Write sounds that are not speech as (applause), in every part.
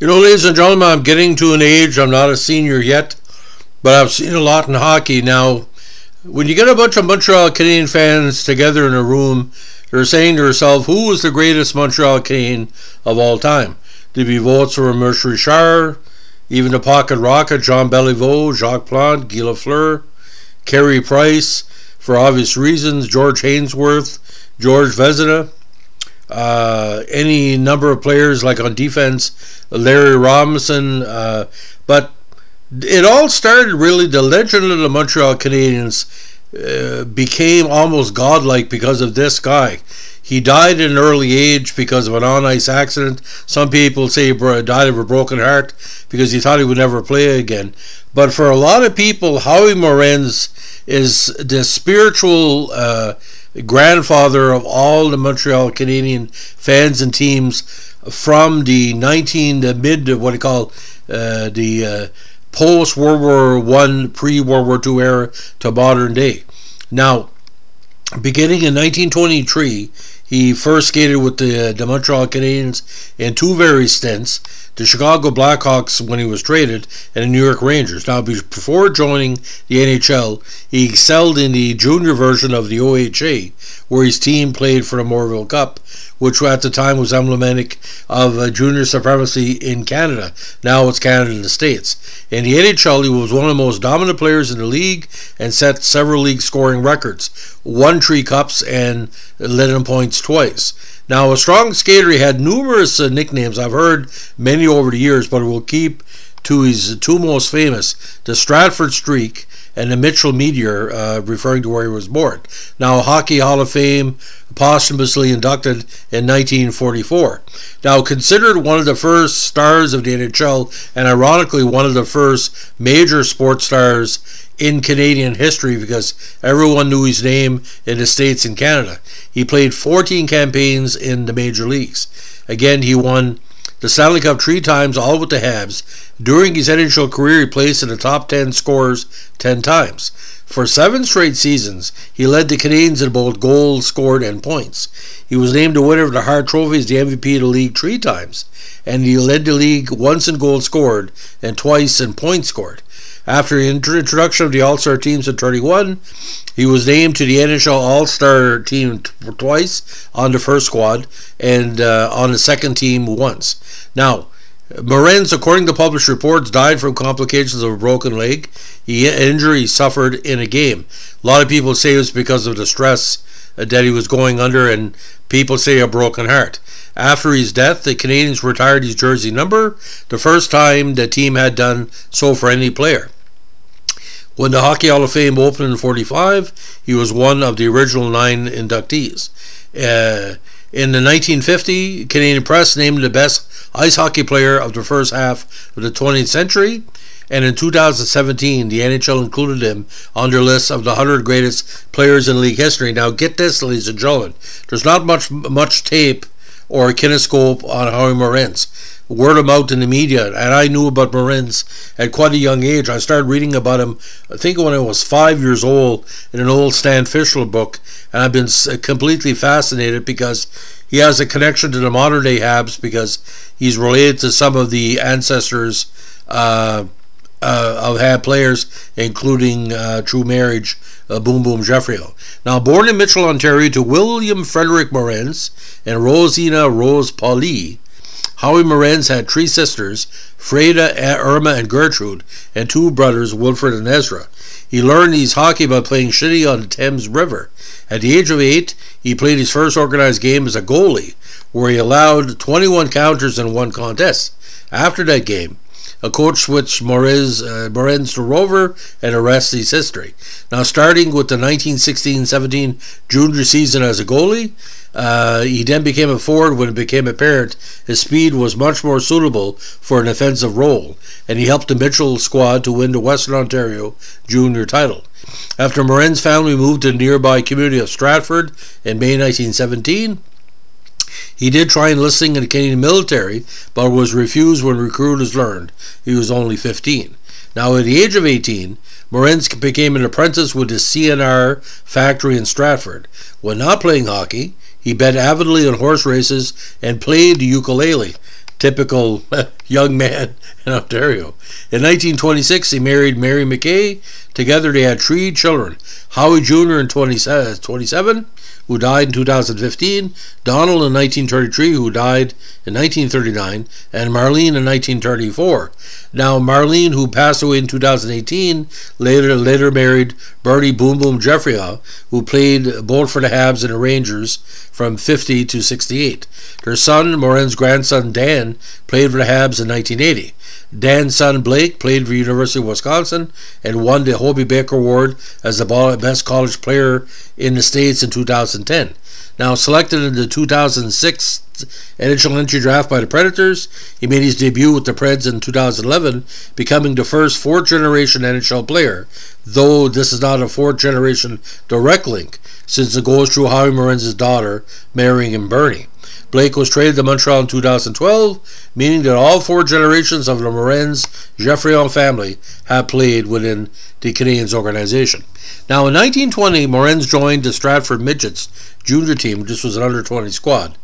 You know, ladies and gentlemen, I'm getting to an age, I'm not a senior yet, but I've seen a lot in hockey. Now, when you get a bunch of Montreal Canadian fans together in a room, they're saying to themselves, who was the greatest Montreal Canadian of all time? Did we vote for Maurice Richard, even the pocket rocket, John Beliveau, Jacques Plante, Guy Lafleur, Carey Price, for obvious reasons, George Hainsworth, George Vezina, uh, any number of players like on defense, Larry Robinson. Uh, but it all started really, the legend of the Montreal Canadiens uh, became almost godlike because of this guy. He died at an early age because of an on ice accident. Some people say he died of a broken heart because he thought he would never play again. But for a lot of people, Howie Morenz is the spiritual uh, grandfather of all the Montreal Canadian fans and teams from the 19 the mid what do you call uh, the uh, post World War One, pre World War Two era to modern day. Now, beginning in 1923, he first skated with the, the Montreal Canadiens in two various stints the Chicago Blackhawks when he was traded, and the New York Rangers. Now, before joining the NHL, he excelled in the junior version of the OHA, where his team played for the Memorial Cup, which at the time was emblematic of uh, junior supremacy in Canada. Now it's Canada and the States. In the NHL, he was one of the most dominant players in the league and set several league scoring records, won three cups, and led in points twice. Now, a strong skater, he had numerous uh, nicknames. I've heard many over the years, but we'll keep to his two most famous the Stratford Streak and the Mitchell Meteor, uh, referring to where he was born. Now, Hockey Hall of Fame, posthumously inducted in 1944. Now, considered one of the first stars of the NHL, and ironically, one of the first major sports stars in Canadian history because everyone knew his name in the States and Canada. He played 14 campaigns in the major leagues. Again, he won the Stanley Cup three times, all with the Habs. During his NHL career, he placed in the top 10 scorers 10 times. For seven straight seasons, he led the Canadiens in both goals scored and points. He was named the winner of the Hart Trophy as the MVP of the league three times, and he led the league once in goals scored and twice in points scored. After the introduction of the All Star teams in 31, he was named to the NHL All Star team twice on the first squad and uh, on the second team once. Now, Morenz, according to published reports, died from complications of a broken leg. He injury suffered in a game. A lot of people say it was because of the stress that he was going under, and people say a broken heart. After his death, the Canadiens retired his jersey number, the first time the team had done so for any player. When the Hockey Hall of Fame opened in 45, he was one of the original nine inductees. Uh, in the 1950, Canadian Press named the best ice hockey player of the first half of the 20th century. And in 2017, the NHL included him on their list of the 100 greatest players in league history. Now, get this, ladies and gentlemen. There's not much much tape or a kinescope on Howie Morenz. Word of mouth in the media, and I knew about Morenz at quite a young age. I started reading about him, I think when I was five years old, in an old Stan Fischler book, and I've been completely fascinated because he has a connection to the modern day Habs because he's related to some of the ancestors uh, uh, of had players, including uh, True Marriage, uh, Boom Boom Geoffrion. Now, born in Mitchell, Ontario, to William Frederick Morenz and Rosina Rose Pauli, Howie Morenz had three sisters, Freda, Irma, and Gertrude, and two brothers, Wilfred and Ezra. He learned his hockey by playing shinny on the Thames River. At the age of eight, he played his first organized game as a goalie, where he allowed 21 counters in one contest. After that game, a coach which Morenz, uh, Morenz to Rover, and the history. Now, starting with the 1916-17 junior season as a goalie, uh, he then became a forward when it became apparent his speed was much more suitable for an offensive role, and he helped the Mitchell squad to win the Western Ontario junior title. After Morenz's family moved to the nearby community of Stratford in May 1917, he did try enlisting in the Canadian military, but was refused when recruiters learned he was only 15. Now, at the age of 18, Morenz became an apprentice with the CNR factory in Stratford. When not playing hockey, he bet avidly on horse races and played the ukulele. typical (laughs) young man in Ontario. In 1926, he married Mary McKay. Together, they had three children Howie Jr. in 27, who died in 2015, Donald in 1933, who died in 1939, and Marlene in 1934. Now, Marlene, who passed away in 2018, later later married Bernie Boom Boom Geoffrion, uh, who played both for the Habs and the Rangers from 50 to 68. Their son, Morenz's grandson Dan, played for the Habs in 1980. Dan's son Blake played for University of Wisconsin and won the Hobey Baker Award as the best college player in the States in 2010. Now selected in the 2006 NHL entry draft by the Predators, he made his debut with the Preds in 2011, becoming the first fourth generation NHL player, though this is not a fourth generation direct link, since it goes through Howie Morenz's daughter marrying him Bernie. Blake was traded to Montreal in 2012, meaning that all four generations of the Morenz Geoffrion family have played within the Canadiens organization. Now, in 1920, Morenz joined the Stratford Midgets junior team, which was an under 20 squad,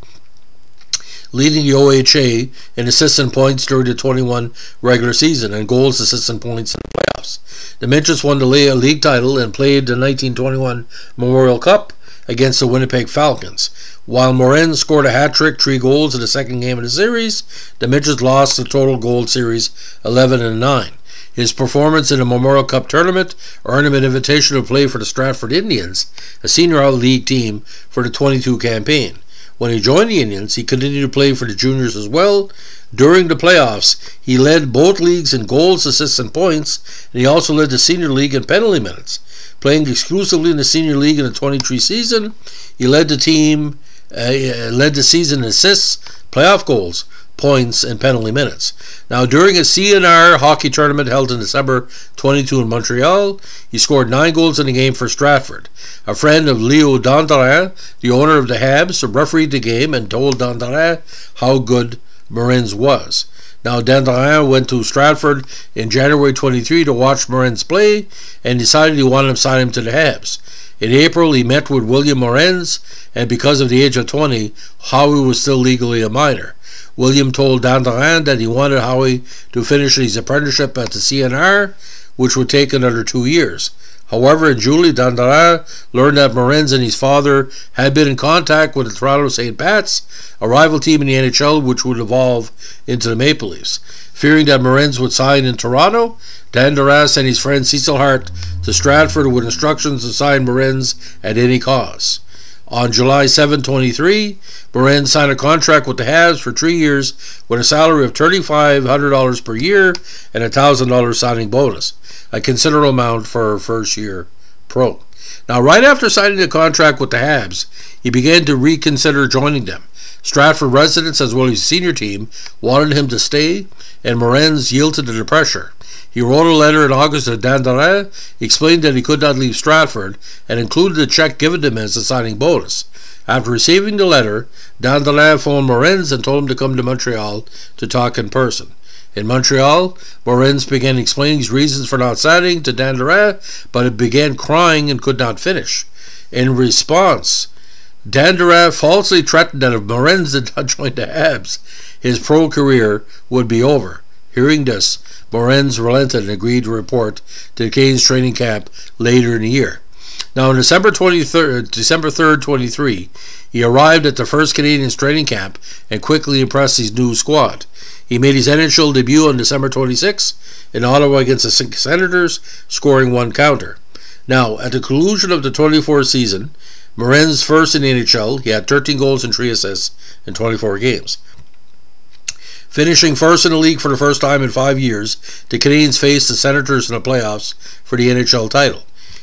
leading the OHA in assist points during the 21 regular season and goals, assist points in the playoffs. The Midgets won the league title and played the 1921 Memorial Cup against the Winnipeg Falcons. While Morenz scored a hat trick, three goals in the second game of the series, the Midgets lost the total goal series 11 and 9. His performance in the Memorial Cup tournament earned him an invitation to play for the Stratford Indians, a senior league team for the 22 campaign. When he joined the Indians, he continued to play for the juniors as well. During the playoffs, he led both leagues in goals, assists, and points, and he also led the senior league in penalty minutes. Playing exclusively in the senior league in the 23 season, he led the team uh, led the season in assists, playoff goals, points, and penalty minutes. Now, during a CNR hockey tournament held in December 22 in Montreal, he scored nine goals in the game for Stratford. A friend of Leo Dandurand, the owner of the Habs, refereed the game and told Dandurand how good Morenz was. Now, Dandurand went to Stratford in January 23 to watch Morenz play and decided he wanted to sign him to the Habs. In April, he met with William Morenz, and because of the age of 20, Howie was still legally a minor. William told Dandurand that he wanted Howie to finish his apprenticeship at the CNR, which would take another two years. However, in July, Dandurand learned that Morenz and his father had been in contact with the Toronto St. Pats, a rival team in the NHL which would evolve into the Maple Leafs. Fearing that Morenz would sign in Toronto, Dandurand sent his friend Cecil Hart to Stratford with instructions to sign Morenz at any cost. On July 7, 23, Morenz signed a contract with the Habs for three years with a salary of $3,500 per year and a $1,000 signing bonus, a considerable amount for a first year pro. Now, right after signing the contract with the Habs, he began to reconsider joining them. Stratford residents, as well as senior team, wanted him to stay, and Morenz yielded to the pressure. He wrote a letter in August to Dandurand, explained that he could not leave Stratford, and included a check given to him as a signing bonus. After receiving the letter, Dandurand phoned Morenz and told him to come to Montreal to talk in person. In Montreal, Morenz began explaining his reasons for not signing to Dandurand, but it began crying and could not finish. In response, Dandurand falsely threatened that if Morenz did not (laughs) join the Habs, his pro career would be over. Hearing this, Morenz relented and agreed to report to the Canes training camp later in the year. Now, on December 23rd, uh, December 3rd, 23, he arrived at the first Canadiens training camp and quickly impressed his new squad. He made his NHL debut on December 26 in Ottawa against the Senators, scoring one counter. Now, at the conclusion of the 24 season, Morenz first in the NHL, he had 13 goals and 3 assists in 24 games. Finishing first in the league for the first time in five years, the Canadiens faced the Senators in the playoffs for the NHL title.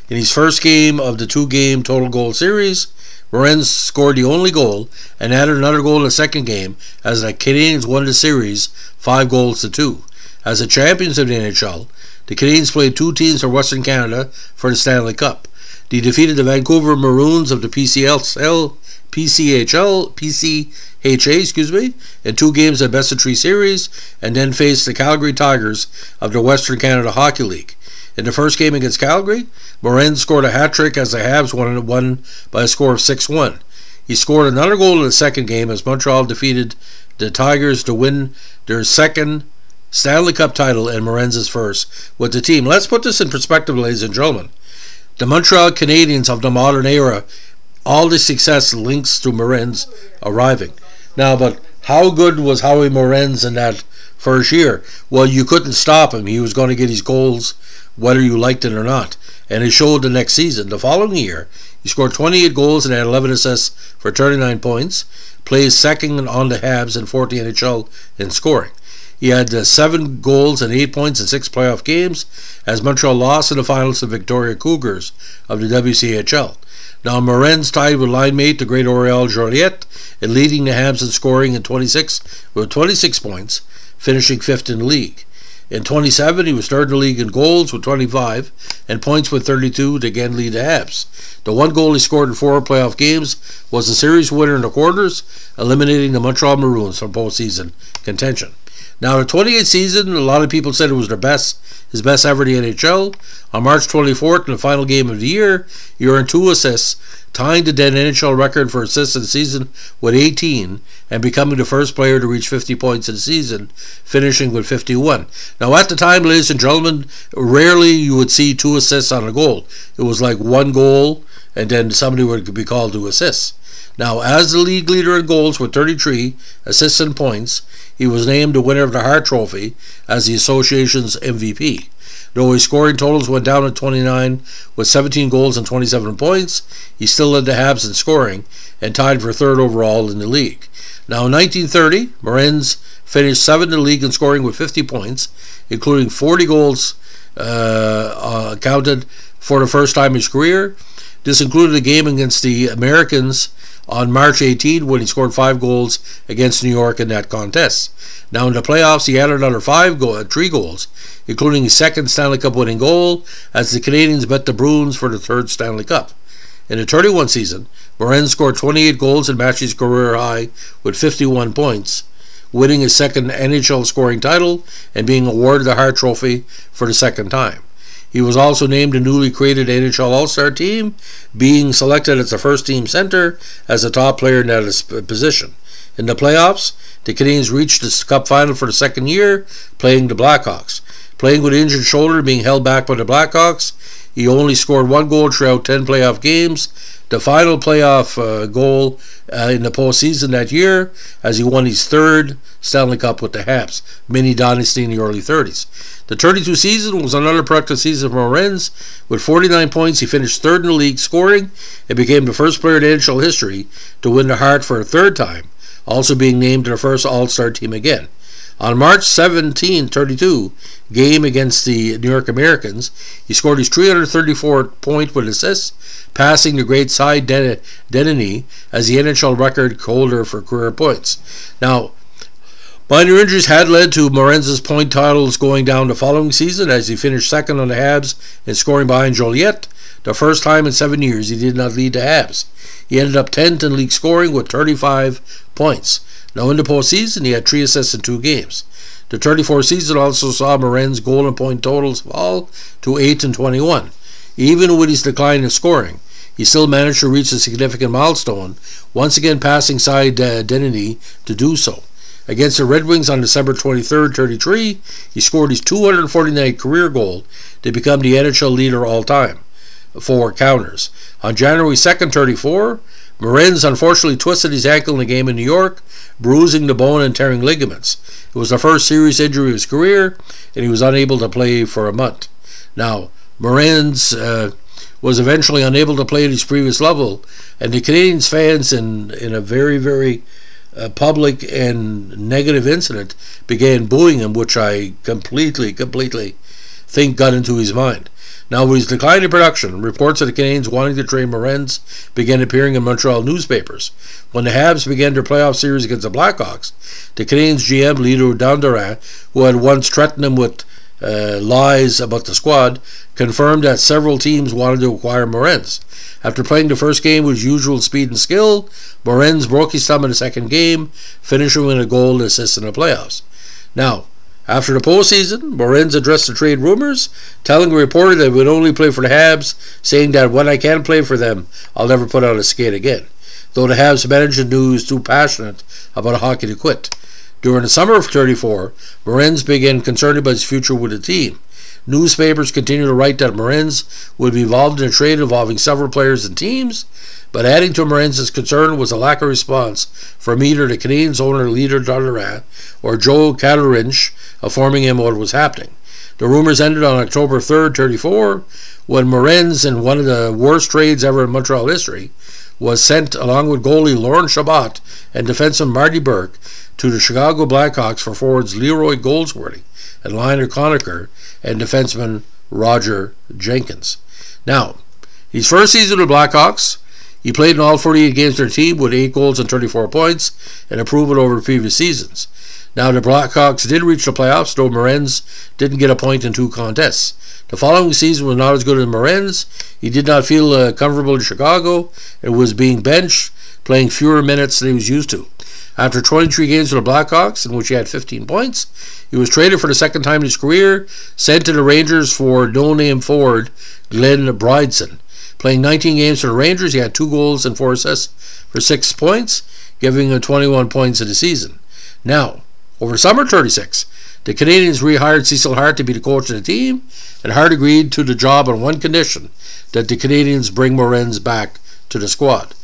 In his first game of the two game total goal series, Morenz scored the only goal and added another goal in the second game as the Canadiens won the series five goals to two. As the champions of the NHL, the Canadiens played two teams from Western Canada for the Stanley Cup. They defeated the Vancouver Maroons of the PCL, PCHL, PCHA, excuse me, in two games of best of three series, and then faced the Calgary Tigers of the Western Canada Hockey League. In the first game against Calgary, Morenz scored a hat trick as the Habs won, won by a score of 6 1. He scored another goal in the second game as Montreal defeated the Tigers to win their second Stanley Cup title and Morenz' first with the team. Let's put this in perspective, ladies and gentlemen. The Montreal Canadiens of the modern era, all the success links to Morenz's arriving. Now, but how good was Howie Morenz in that first year? Well, you couldn't stop him. He was going to get his goals whether you liked it or not. And it showed the next season. The following year, he scored 28 goals and had 11 assists for 39 points. Plays second on the Habs in 40 NHL in scoring. He had uh, seven goals and eight points in six playoff games as Montreal lost in the finals to Victoria Cougars of the WCHL. Now Morenz tied with line mate the great Aurèle Joliat in leading the Habs in scoring in 26 with 26 points, finishing fifth in the league. In 27, he was third in the league in goals with 25 and points with 32 to again lead the Habs. The one goal he scored in four playoff games was the series winner in the quarters, eliminating the Montreal Maroons from postseason contention. Now, the 28th season, a lot of people said it was their best, his best ever in the NHL. On March 24th, in the final game of the year, he earned two assists, tying the NHL record for assists in the season with 18 and becoming the first player to reach 50 points in the season, finishing with 51. Now, at the time, ladies and gentlemen, rarely you would see two assists on a goal. It was like one goal and then somebody would be called to assist. Now, as the league leader in goals with 33 assists and points, he was named the winner of the Hart Trophy as the association's MVP. Though his scoring totals went down at 29 with 17 goals and 27 points, he still led the Habs in scoring and tied for third overall in the league. Now, in 1930, Morenz finished seventh in the league in scoring with 50 points, including 40 goals uh, uh, counted for the first time in his career. This included a game against the Americans on March 18 when he scored five goals against New York in that contest. Now in the playoffs, he added another five go- uh, three goals, including his second Stanley Cup winning goal as the Canadiens bet the Bruins for the third Stanley Cup. In the 31 season, Morenz scored 28 goals and matched his career high with 51 points, winning his second NHL scoring title and being awarded the Hart Trophy for the second time. He was also named a newly created NHL All Star team, being selected as the first team center as a top player in that position. In the playoffs, the Canadiens reached the Cup final for the second year, playing the Blackhawks. Playing with an injured shoulder, being held back by the Blackhawks, he only scored one goal throughout 10 playoff games. The final playoff uh, goal uh, in the postseason that year, as he won his third Stanley Cup with the Habs, mini dynasty in the early 30s. The 32 season was another productive season for Morenz. With 49 points, he finished third in the league scoring and became the first player in NHL history to win the Hart for a third time, also being named to the first All Star team again. On March 17, 32, game against the New York Americans, he scored his 334 point with assists, passing the great Cy Denneny as the NHL record holder for career points. Now, Minor injuries had led to Morenz's point totals going down the following season as he finished second on the Habs in scoring behind Joliat. The first time in seven years he did not lead the Habs. He ended up 10th in league scoring with 35 points. Now in the postseason, he had three assists in two games. The 34 season also saw Morenz goal and point totals fall to 8 and 21. Even with his decline in scoring, he still managed to reach a significant milestone, once again passing Cy uh, Denneny to do so. Against the Red Wings on December 23, 33, he scored his 249th career goal to become the NHL leader all time for counters. On January 2nd, 34, Morenz unfortunately twisted his ankle in a game in New York, bruising the bone and tearing ligaments. It was the first serious injury of his career, and he was unable to play for a month. Now, Morenz uh, was eventually unable to play at his previous level, and the Canadiens fans, in, in a very, very uh, public and negative incident began booing him, which I completely, completely think got into his mind. Now, with his decline in production, reports of the Canadiens wanting to trade Morenz began appearing in Montreal newspapers. When the Habs began their playoff series against the Blackhawks, the Canadiens GM, Leader Dandurand, who had once threatened him with uh, lies about the squad, confirmed that several teams wanted to acquire Morenz. After playing the first game with usual speed and skill, Morenz broke his thumb in the second game, finishing with a goal and assist in the playoffs. Now, after the postseason, Morenz addressed the trade rumors, telling a reporter that he would only play for the Habs, saying that when I can play for them, I'll never put on a skate again. though the Habs manager knew he was too passionate about hockey to quit. During the summer of 34, Morenz began concerned about his future with the team. Newspapers continued to write that Morenz would be involved in a trade involving several players and teams, but adding to Morenz's concern was a lack of response from either the Canadiens owner Leader Dollarat or Joe Cattarinich informing him what was happening. The rumors ended on October 3rd, 34, when Morenz, in one of the worst trades ever in Montreal history, was sent along with goalie Laurent Chabot and defenseman Marty Burke to the Chicago Blackhawks for forwards Leroy Goldsworthy and Lionel Conacher and defenseman Roger Jenkins. Now, his first season with the Blackhawks, he played in all 48 games for the team with 8 goals and 34 points, an improvement over previous seasons. Now, the Blackhawks did reach the playoffs, though Morenz didn't get a point in two contests. The following season was not as good as Morenz. He did not feel uh, comfortable in Chicago and was being benched, playing fewer minutes than he was used to. After 23 games for the Blackhawks, in which he had 15 points, he was traded for the second time in his career, sent to the Rangers for no-name forward Glenn Brydson. Playing 19 games for the Rangers, he had two goals and four assists for six points, giving him 21 points in the season. Now, over summer 36, the Canadiens rehired Cecil Hart to be the coach of the team, and Hart agreed to the job on one condition that the Canadiens bring Morenz back to the squad.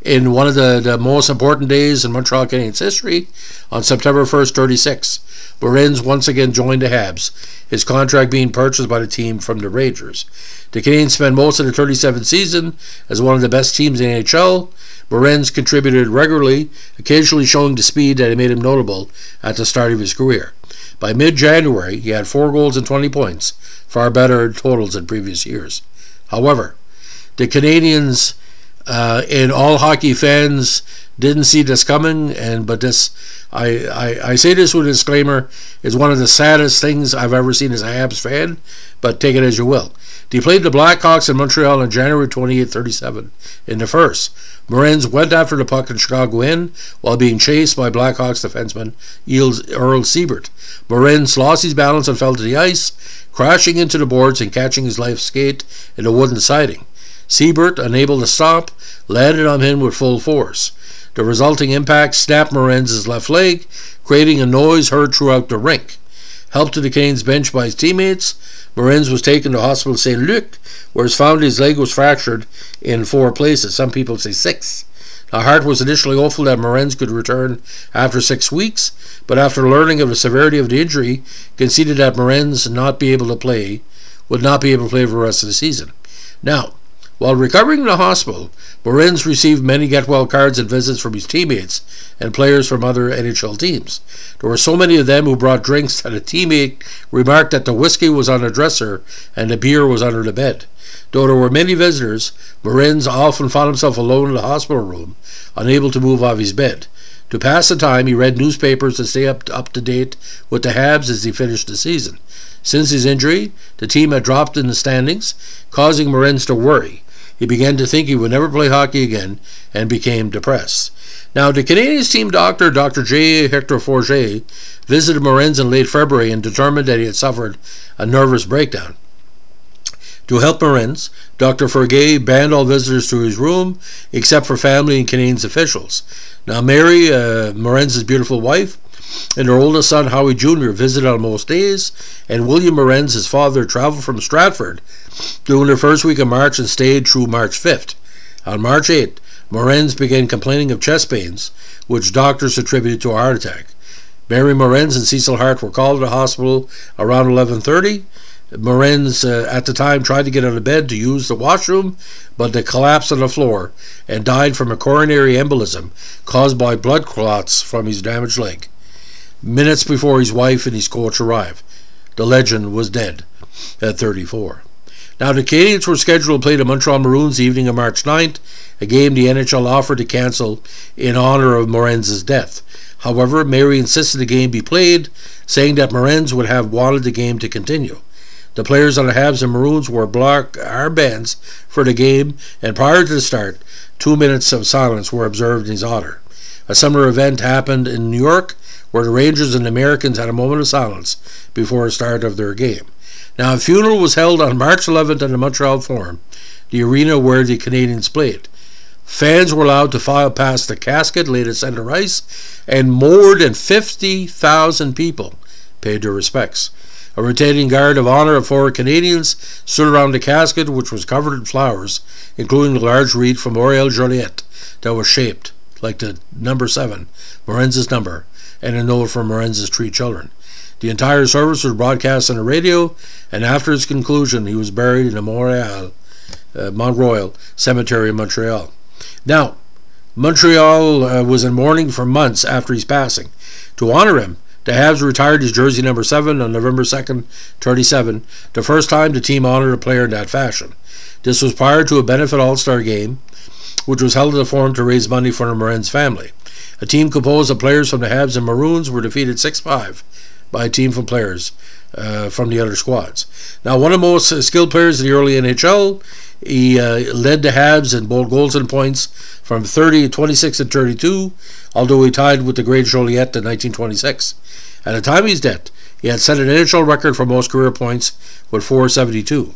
In one of the, the most important days in Montreal Canadiens history, on September 1st, 36, Morenz once again joined the Habs, his contract being purchased by the team from the Rangers. The Canadiens spent most of the 37th season as one of the best teams in the NHL. Morenz contributed regularly, occasionally showing the speed that had made him notable at the start of his career. By mid January, he had 4 goals and 20 points, far better totals than previous years. However, the Canadiens uh, and all hockey fans didn't see this coming, and but this, I, I, I say this with a disclaimer, is one of the saddest things I've ever seen as a Habs fan, but take it as you will. He played the Blackhawks in Montreal on January 28, 37. In the first, Morenz went after the puck in Chicago end while being chased by Blackhawks defenseman Earl Seibert. Morenz lost his balance and fell to the ice, crashing into the boards and catching his life skate in a wooden siding. Seibert, unable to stop, landed on him with full force. The resulting impact snapped Morenz's left leg, creating a noise heard throughout the rink. Helped to the Canes bench by his teammates, Morenz was taken to hospital St. Luc, where he found his leg was fractured in four places. Some people say six. Now, Hart was initially hopeful that Morenz could return after six weeks, but after learning of the severity of the injury, conceded that Morenz not be able to play, would not be able to play for the rest of the season. Now, while recovering in the hospital, Morenz received many get well cards and visits from his teammates and players from other NHL teams. There were so many of them who brought drinks that a teammate remarked that the whiskey was on the dresser and the beer was under the bed. Though there were many visitors, Morenz often found himself alone in the hospital room, unable to move off his bed. To pass the time, he read newspapers to stay up to, up to date with the Habs as he finished the season. Since his injury, the team had dropped in the standings, causing Morenz to worry. He began to think he would never play hockey again and became depressed. Now, the Canadiens team doctor, Dr. J. Hector Forget, visited Morenz in late February and determined that he had suffered a nervous breakdown. To help Morenz, Dr. Forget banned all visitors to his room except for family and Canadiens officials. Now, Mary, uh, Morenz's beautiful wife, and her oldest son, Howie Jr., visited on most days, and William Morenz, his father, traveled from Stratford during the first week of March and stayed through March 5th. On March 8th, Morenz began complaining of chest pains, which doctors attributed to a heart attack. Mary Morenz and Cecil Hart were called to the hospital around 11:30. Morenz, uh, at the time, tried to get out of bed to use the washroom, but they collapsed on the floor and died from a coronary embolism caused by blood clots from his damaged leg. Minutes before his wife and his coach arrived, the legend was dead at 34. Now, the Canadiens were scheduled to play the Montreal Maroons the evening of March 9th, a game the NHL offered to cancel in honor of Morenz's death. However, Mary insisted the game be played, saying that Morenz would have wanted the game to continue. The players on the Habs and Maroons wore black armbands for the game, and prior to the start, two minutes of silence were observed in his honor. A similar event happened in New York, where the Rangers and Americans had a moment of silence before the start of their game. Now, a funeral was held on March 11th at the Montreal Forum, the arena where the Canadiens played. Fans were allowed to file past the casket laid at center ice, and more than 50,000 people paid their respects. A rotating guard of honor of four Canadians stood around the casket, which was covered in flowers, including a large wreath from Aurèle Joliat that was shaped like the number seven, Morenz' number, and a note from Morenz' three children. The entire service was broadcast on the radio, and after its conclusion, he was buried in the Montreal, uh, Mont Royal Cemetery in Montreal. Now, Montreal uh, was in mourning for months after his passing. To honor him, the Habs retired his jersey number 7 on November 2nd, 37, the first time the team honored a player in that fashion. This was prior to a benefit All Star game, which was held at the Forum to raise money for the Morenz family. A team composed of players from the Habs and Maroons were defeated 6 5 by a team from players uh, from the other squads. Now, one of the most skilled players in the early NHL, he uh, led the Habs in both goals and points from 30, 26 and 32, although he tied with the great Joliat in 1926. At the time of his death, he had set an NHL record for most career points with 472.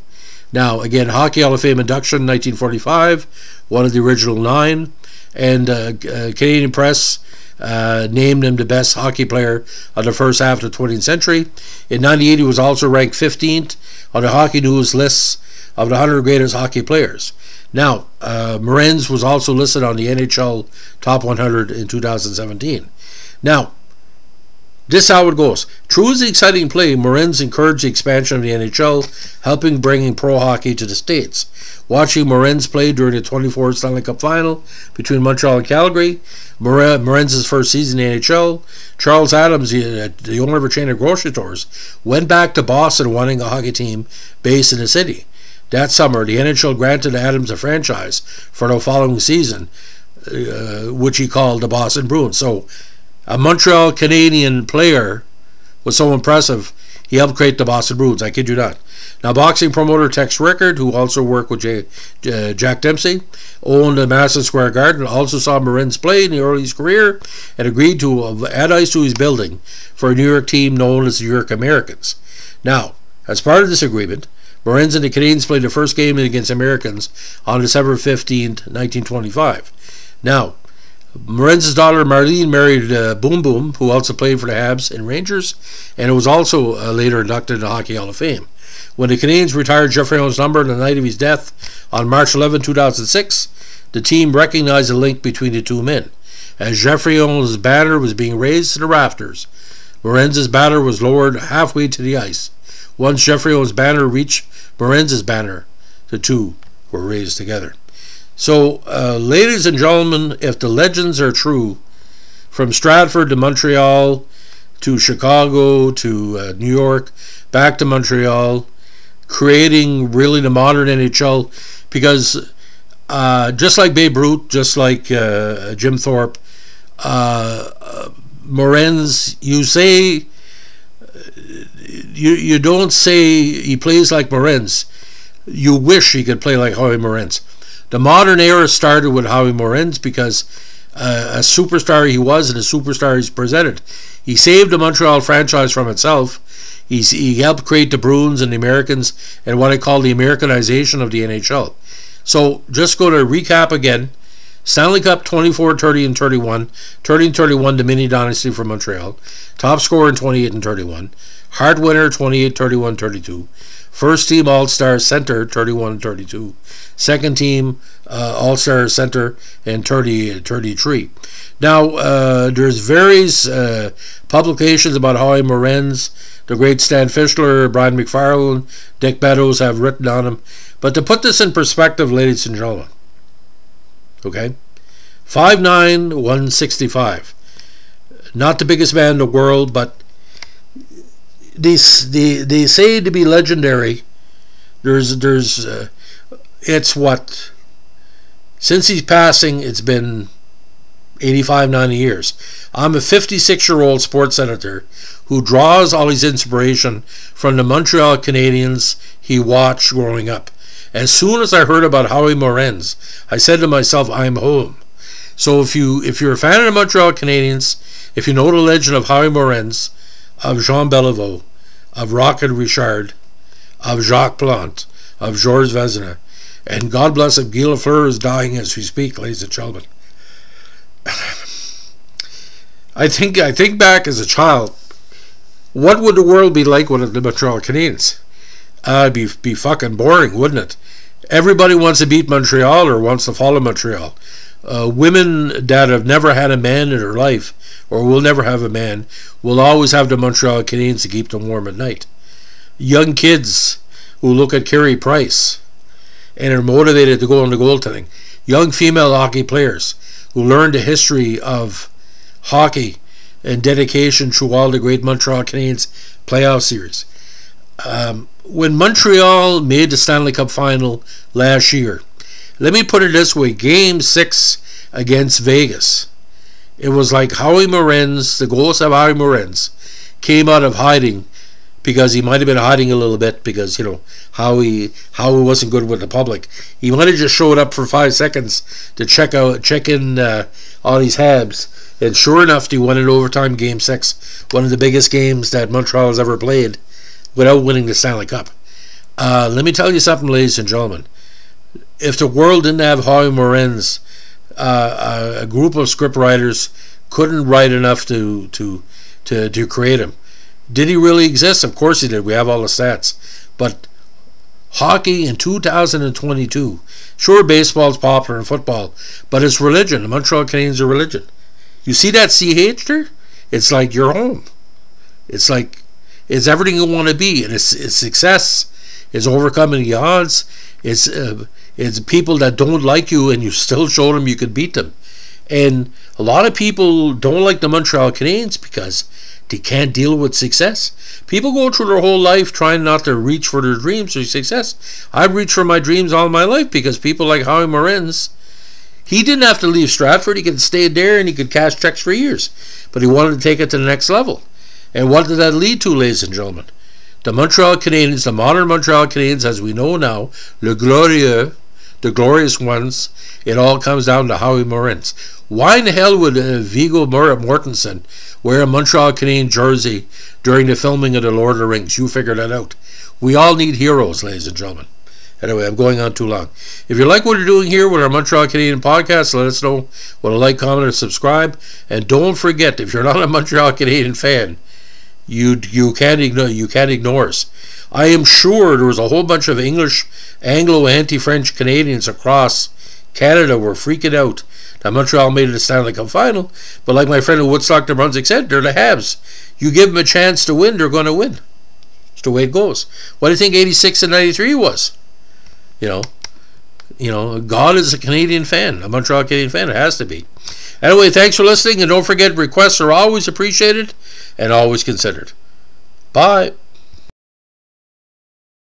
Now, again, Hockey Hall of Fame induction 1945, one of the original nine, and uh, uh, Canadian Press uh, named him the best hockey player of the first half of the 20th century. In 98, he was also ranked 15th on the Hockey News lists of the 100 greatest hockey players. Now, uh, Morenz was also listed on the NHL Top 100 in 2017. Now, this how it goes. True is the exciting play, Morenz encouraged the expansion of the NHL, helping bringing pro hockey to the States. Watching Morenz play during the 24 Stanley Cup Final between Montreal and Calgary, Morenz's first season in the NHL, Charles Adams, the, the owner of a chain of grocery stores, went back to Boston wanting a hockey team based in the city. That summer, the NHL granted Adams a franchise for the following season, uh, which he called the Boston Bruins. So a Montreal Canadian player was so impressive, he helped create the Boston Bruins. I kid you not. Now, boxing promoter Tex Rickard, who also worked with Jack Dempsey, owned the Madison Square Garden, also saw Morenz play in the early career and agreed to add ice to his building for a New York team known as the New York Americans. Now, as part of this agreement, Morenz and the Canadians played the first game against Americans on December 15, 1925. Now, Morenz's daughter Marlene married uh, Boom Boom, who also played for the Habs and Rangers, and was also uh, later inducted into the Hockey Hall of Fame. When the Canadians retired Jeffrey Geoffrion's number on the night of his death on March 11, 2006, the team recognized the link between the two men. As Jeffrey Geoffrion's banner was being raised to the rafters, Morenz's banner was lowered halfway to the ice. Once Jeffrey Geoffrion's banner reached Morenz's banner, the two were raised together. So, uh, ladies and gentlemen, if the legends are true, from Stratford to Montreal to Chicago to uh, New York, back to Montreal, creating really the modern NHL, because uh, just like Babe Ruth, just like uh, Jim Thorpe, uh, uh, Morenz, you say you you don't say he plays like Morenz. You wish he could play like Howie Morenz. The modern era started with Howie Morenz because uh, a superstar he was and a superstar he's presented. He saved the Montreal franchise from itself. He's, he helped create the Bruins and the Americans and what I call the Americanization of the NHL. So just go to recap again. Stanley Cup 24, 30, and 31. 30 and 31, the mini dynasty for Montreal. Top scorer in 28 and 31. Hart winner 28, 31, 32. First team All Star center 31 32. Second team uh, All Star center and 30 33. Now uh, there's various uh, publications about Howie Morenz, the great Stan Fischler, Brian McFarlane, Dick Beddoes have written on him. But to put this in perspective, ladies and gentlemen, okay, 5'9", 165. Not the biggest man in the world, but they, they, they say to be legendary. There's there's uh, it's what since he's passing it's been 85 90 years. I'm a 56 year old sports senator who draws all his inspiration from the Montreal Canadiens he watched growing up. As soon as I heard about Howie Morenz, I said to myself, I'm home. So if you if you're a fan of the Montreal Canadiens, if you know the legend of Howie Morenz, of Jean Beliveau, of Rocket Richard, of Jacques Plante, of Georges Vezina, And God bless him, Guy Lafleur is dying as we speak, ladies and gentlemen. I think I think back as a child. What would the world be like without the Montreal Canadiens? Uh, it'd be be fucking boring, wouldn't it? Everybody wants to beat Montreal or wants to follow Montreal. Uh, women that have never had a man in their life or will never have a man will always have the Montreal Canadiens to keep them warm at night. Young kids who look at Carey Price and are motivated to go into goaltending. Young female hockey players who learn the history of hockey and dedication through all the great Montreal Canadiens playoff series. Um, when Montreal made the Stanley Cup final last year, let me put it this way Game 6 against Vegas. It was like Howie Morenz, the ghost of Howie Morenz, came out of hiding because he might have been hiding a little bit because you know Howie Howie wasn't good with the public. He might have just showed up for five seconds to check out check in uh, on his Habs, and sure enough, he won an overtime game six, one of the biggest games that Montreal has ever played, without winning the Stanley Cup. Uh, let me tell you something, ladies and gentlemen. If the world didn't have Howie Morenz, uh, a group of scriptwriters couldn't write enough to to to to create him. Did he really exist? Of course he did. We have all the stats. But hockey in 2022, sure, baseball's popular and football, but it's religion. The Montreal Canadiens are religion. You see that CH there? It's like your home. It's like it's everything you want to be, and it's, it's success. It's overcoming the odds. It's uh, it's people that don't like you, and you still show them you could beat them. And a lot of people don't like the Montreal Canadiens because they can't deal with success. People go through their whole life trying not to reach for their dreams or success. I've reached for my dreams all my life because people like Howie Morenz, he didn't have to leave Stratford. He could stay there and he could cash checks for years. But he wanted to take it to the next level. And what did that lead to, ladies and gentlemen? The Montreal Canadiens, the modern Montreal Canadiens, as we know now, Le Glorieux, the glorious ones, it all comes down to Howie Morenz. Why in the hell would uh, Viggo Mortensen wear a Montreal Canadian jersey during the filming of The Lord of the Rings? You figure that out. We all need heroes, ladies and gentlemen. Anyway, I'm going on too long. If you like what you're doing here with our Montreal Canadian podcast, let us know. Want a like, comment, or subscribe. And don't forget, if you're not a Montreal Canadian fan, you you can't ignore you can't ignore us. I am sure there was a whole bunch of English, Anglo, anti-French Canadians across Canada were freaking out Now Montreal made it to Stanley Cup final. But like my friend in Woodstock, New Brunswick said, they're the Habs. You give them a chance to win, they're going to win. It's the way it goes. What do you think 86 and 93 was? You know, you know, God is a Canadian fan, a Montreal Canadian fan. It has to be. Anyway, thanks for listening, and don't forget requests are always appreciated and always considered. Bye.